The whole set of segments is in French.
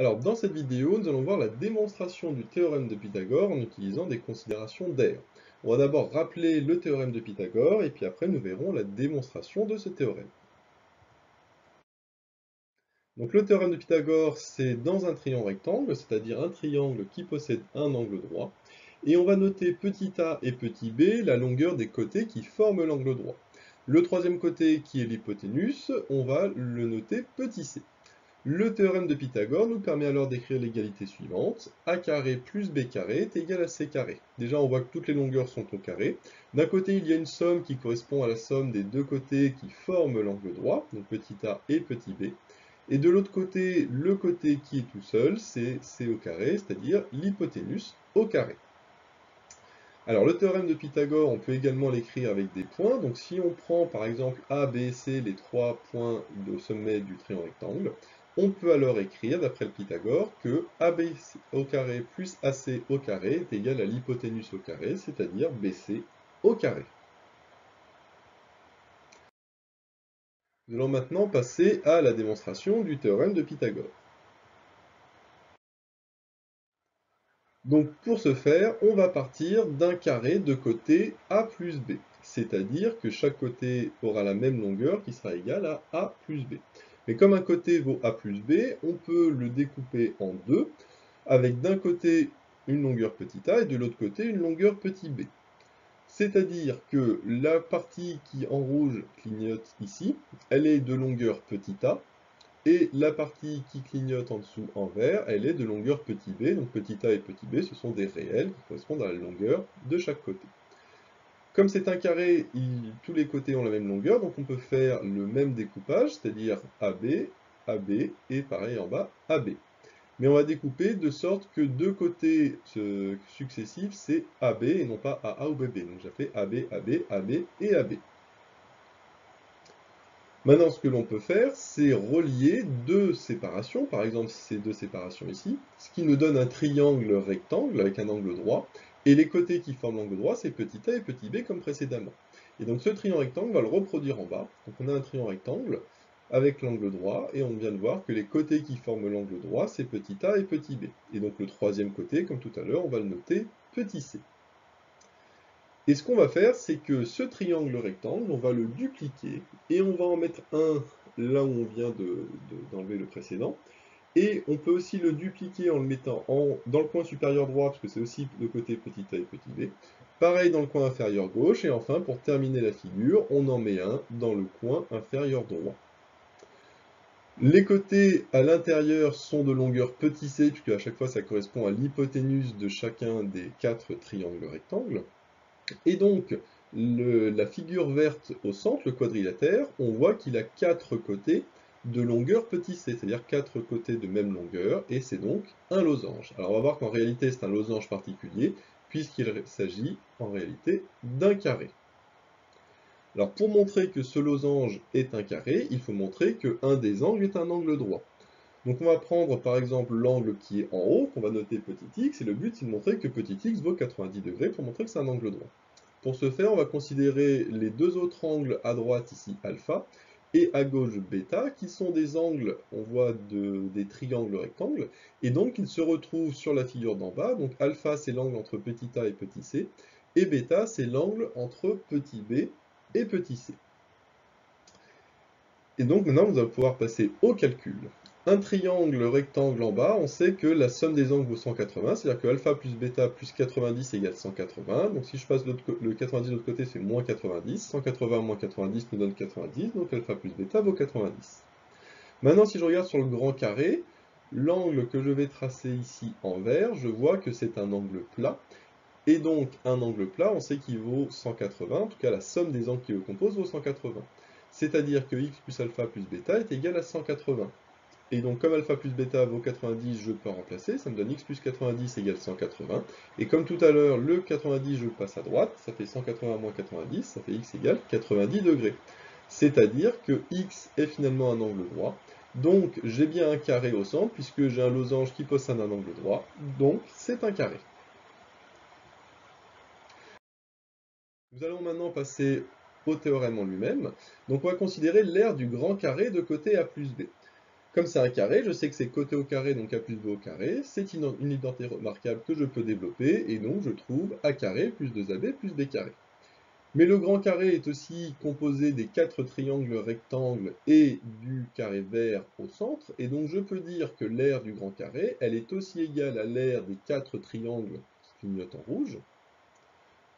Alors, dans cette vidéo, nous allons voir la démonstration du théorème de Pythagore en utilisant des considérations d'air. On va d'abord rappeler le théorème de Pythagore, et puis après nous verrons la démonstration de ce théorème. Donc le théorème de Pythagore, c'est dans un triangle rectangle, c'est-à-dire un triangle qui possède un angle droit, et on va noter petit a et petit b, la longueur des côtés qui forment l'angle droit. Le troisième côté, qui est l'hypoténuse, on va le noter petit c. Le théorème de Pythagore nous permet alors d'écrire l'égalité suivante. a carré plus b carré est égal à c carré. Déjà, on voit que toutes les longueurs sont au carré. D'un côté, il y a une somme qui correspond à la somme des deux côtés qui forment l'angle droit, donc petit a et petit b. Et de l'autre côté, le côté qui est tout seul, c'est c au c'est-à-dire l'hypoténuse au carré. Alors le théorème de Pythagore, on peut également l'écrire avec des points. Donc si on prend par exemple A, B, C, les trois points de sommet du triangle rectangle, on peut alors écrire, d'après le Pythagore, que AB au carré plus AC au carré est égal à l'hypoténuse au carré, c'est-à-dire BC au carré. Nous allons maintenant passer à la démonstration du théorème de Pythagore. Donc pour ce faire, on va partir d'un carré de côté A plus B, c'est-à-dire que chaque côté aura la même longueur qui sera égale à A plus B. Mais comme un côté vaut A plus B, on peut le découper en deux, avec d'un côté une longueur petit a et de l'autre côté une longueur petit b. C'est-à-dire que la partie qui en rouge clignote ici, elle est de longueur petit a, et la partie qui clignote en dessous en vert, elle est de longueur petit b, donc petit a et petit b, ce sont des réels qui correspondent à la longueur de chaque côté. Comme c'est un carré, tous les côtés ont la même longueur, donc on peut faire le même découpage, c'est-à-dire AB, AB, et pareil en bas, AB. Mais on va découper de sorte que deux côtés successifs, c'est AB et non pas AA ou BB. Donc j'ai fait AB, AB, AB et AB. Maintenant, ce que l'on peut faire, c'est relier deux séparations, par exemple ces deux séparations ici, ce qui nous donne un triangle rectangle avec un angle droit, et les côtés qui forment l'angle droit, c'est petit a et petit b comme précédemment. Et donc ce triangle rectangle, va le reproduire en bas. Donc on a un triangle rectangle avec l'angle droit, et on vient de voir que les côtés qui forment l'angle droit, c'est petit a et petit b. Et donc le troisième côté, comme tout à l'heure, on va le noter petit c. Et ce qu'on va faire, c'est que ce triangle rectangle, on va le dupliquer, et on va en mettre un là où on vient d'enlever le précédent, et on peut aussi le dupliquer en le mettant dans le coin supérieur droit, parce que c'est aussi le côté petit a et petit b. Pareil dans le coin inférieur gauche, et enfin, pour terminer la figure, on en met un dans le coin inférieur droit. Les côtés à l'intérieur sont de longueur petit c, puisque à chaque fois ça correspond à l'hypoténuse de chacun des quatre triangles rectangles. Et donc, la figure verte au centre, le quadrilatère, on voit qu'il a quatre côtés, de longueur petit c, c'est-à-dire quatre côtés de même longueur, et c'est donc un losange. Alors on va voir qu'en réalité c'est un losange particulier, puisqu'il s'agit en réalité d'un carré. Alors pour montrer que ce losange est un carré, il faut montrer qu'un des angles est un angle droit. Donc on va prendre par exemple l'angle qui est en haut, qu'on va noter petit x, et le but c'est de montrer que petit x vaut 90 degrés pour montrer que c'est un angle droit. Pour ce faire, on va considérer les deux autres angles à droite ici alpha, et à gauche bêta, qui sont des angles, on voit des triangles rectangles, et donc ils se retrouvent sur la figure d'en bas. Donc alpha, c'est l'angle entre petit a et petit c, et bêta, c'est l'angle entre petit b et petit c. Et donc maintenant, vous allez pouvoir passer au calcul un triangle rectangle en bas, on sait que la somme des angles vaut 180, c'est-à-dire que alpha plus bêta plus 90 égale 180. Donc si je passe le 90 de l'autre côté, c'est moins 90. 180 moins 90 nous donne 90, donc alpha plus bêta vaut 90. Maintenant, si je regarde sur le grand carré, l'angle que je vais tracer ici en vert, je vois que c'est un angle plat. Et donc, un angle plat, on sait qu'il vaut 180, en tout cas la somme des angles qui le composent vaut 180. C'est-à-dire que x plus alpha plus bêta est égal à 180. Et donc comme alpha plus bêta vaut 90, je peux remplacer, ça me donne x plus 90 égale 180. Et comme tout à l'heure, le 90, je passe à droite, ça fait 180 moins 90, ça fait x égale 90 degrés. C'est-à-dire que x est finalement un angle droit. Donc j'ai bien un carré au centre, puisque j'ai un losange qui possède un angle droit, donc c'est un carré. Nous allons maintenant passer au théorème en lui-même. Donc on va considérer l'aire du grand carré de côté A plus B. Comme c'est un carré, je sais que c'est côté au carré, donc A plus B au carré. C'est une, identité remarquable que je peux développer, et donc je trouve A carré plus 2AB plus B carré. Mais le grand carré est aussi composé des quatre triangles rectangles et du carré vert au centre, et donc je peux dire que l'aire du grand carré, elle est aussi égale à l'aire des quatre triangles qui clignotent en rouge,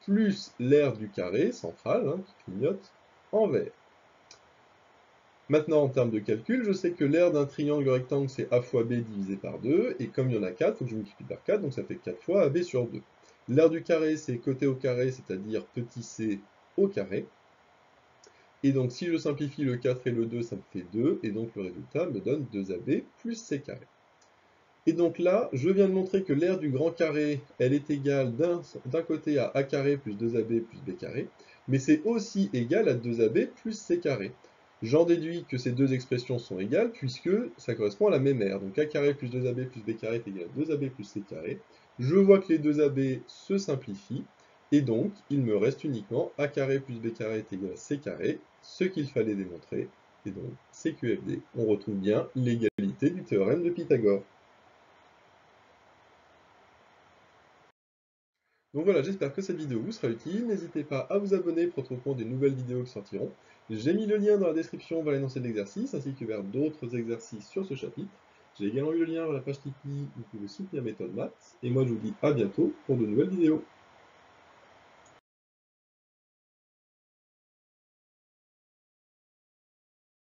plus l'aire du carré central, hein, qui clignote en vert. Maintenant, en termes de calcul, je sais que l'aire d'un triangle rectangle, c'est a fois b divisé par 2, et comme il y en a 4, il faut que je multiplie par 4, donc ça fait 4 fois ab sur 2. L'aire du carré, c'est côté au carré, c'est-à-dire petit c au carré. Et donc, si je simplifie le 4 et le 2, ça me fait 2, et donc le résultat me donne 2ab plus c carré. Et donc là, je viens de montrer que l'aire du grand carré, elle est égale d'un côté à a carré plus 2ab plus b carré, mais c'est aussi égal à 2ab plus c. J'en déduis que ces deux expressions sont égales puisque ça correspond à la même aire. Donc a carré plus 2ab plus b carré est égal à 2ab plus c carré. Je vois que les deux ab se simplifient et donc il me reste uniquement a carré plus b carré est égal à c carré, ce qu'il fallait démontrer. Et donc CQFD, on retrouve bien l'égalité du théorème de Pythagore. Donc voilà, j'espère que cette vidéo vous sera utile. N'hésitez pas à vous abonner pour être au courant des nouvelles vidéos qui sortiront. J'ai mis le lien dans la description vers l'énoncé de l'exercice, ainsi que vers d'autres exercices sur ce chapitre. J'ai également mis le lien vers la page Tipeee où vous pouvez soutenir méthode maths. Et moi, je vous dis à bientôt pour de nouvelles vidéos.